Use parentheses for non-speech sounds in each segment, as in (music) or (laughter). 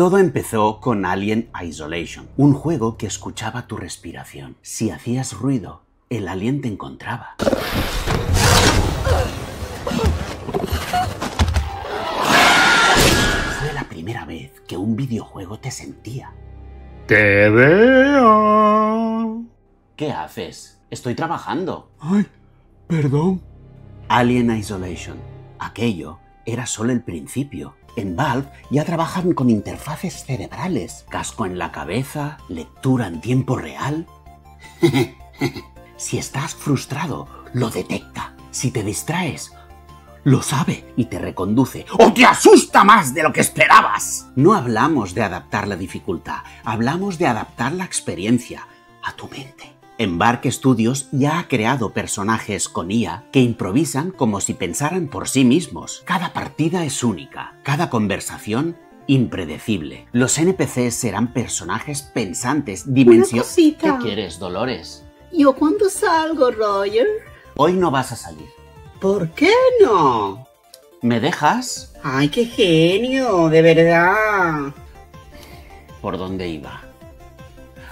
Todo empezó con Alien Isolation, un juego que escuchaba tu respiración. Si hacías ruido, el alien te encontraba. Fue la primera vez que un videojuego te sentía. ¡Te veo! ¿Qué haces? Estoy trabajando. Ay, perdón. Alien Isolation. Aquello era solo el principio. En Valve ya trabajan con interfaces cerebrales, casco en la cabeza, lectura en tiempo real. (laughs) si estás frustrado, lo detecta. Si te distraes, lo sabe y te reconduce o te asusta más de lo que esperabas. No hablamos de adaptar la dificultad, hablamos de adaptar la experiencia a tu mente. Embark Studios ya ha creado personajes con IA que improvisan como si pensaran por sí mismos. Cada partida es única, cada conversación impredecible. Los NPCs serán personajes pensantes, dimensionados. cosita. ¿Qué quieres, Dolores? ¿Yo cuándo salgo, Roger? Hoy no vas a salir. ¿Por qué no? ¿Me dejas? Ay, qué genio, de verdad. ¿Por dónde iba?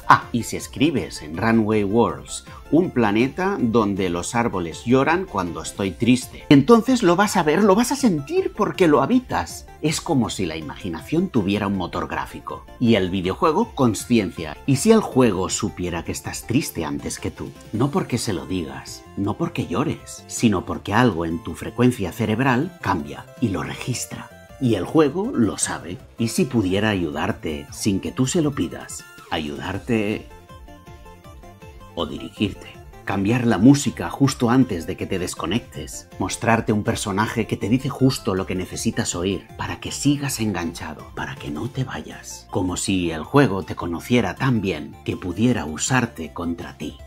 Ah, (laughs) y si escribes en Runway Worlds un planeta donde los árboles lloran cuando estoy triste, entonces lo vas a ver, lo vas a sentir porque lo habitas. Es como si la imaginación tuviera un motor gráfico y el videojuego conciencia. Y si el juego supiera que estás triste antes que tú, no porque se lo digas, no porque llores, sino porque algo en tu frecuencia cerebral cambia y lo registra. Y el juego lo sabe. Y si pudiera ayudarte sin que tú se lo pidas, ayudarte o dirigirte. Cambiar la música justo antes de que te desconectes. Mostrarte un personaje que te dice justo lo que necesitas oír para que sigas enganchado, para que no te vayas. Como si el juego te conociera tan bien que pudiera usarte contra ti.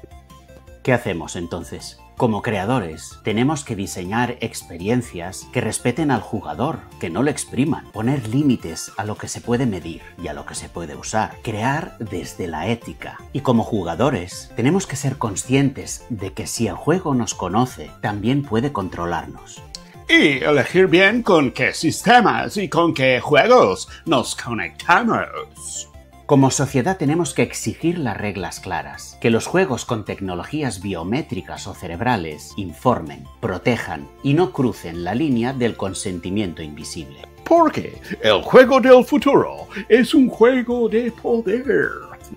¿Qué hacemos entonces? Como creadores, tenemos que diseñar experiencias que respeten al jugador, que no lo expriman, poner límites a lo que se puede medir y a lo que se puede usar, crear desde la ética. Y como jugadores, tenemos que ser conscientes de que si el juego nos conoce, también puede controlarnos. Y elegir bien con qué sistemas y con qué juegos nos conectamos. Como sociedad tenemos que exigir las reglas claras, que los juegos con tecnologías biométricas o cerebrales informen, protejan y no crucen la línea del consentimiento invisible. Porque el juego del futuro es un juego de poder.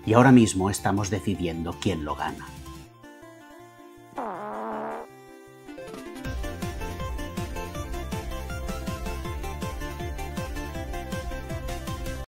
Y ahora mismo estamos decidiendo quién lo gana.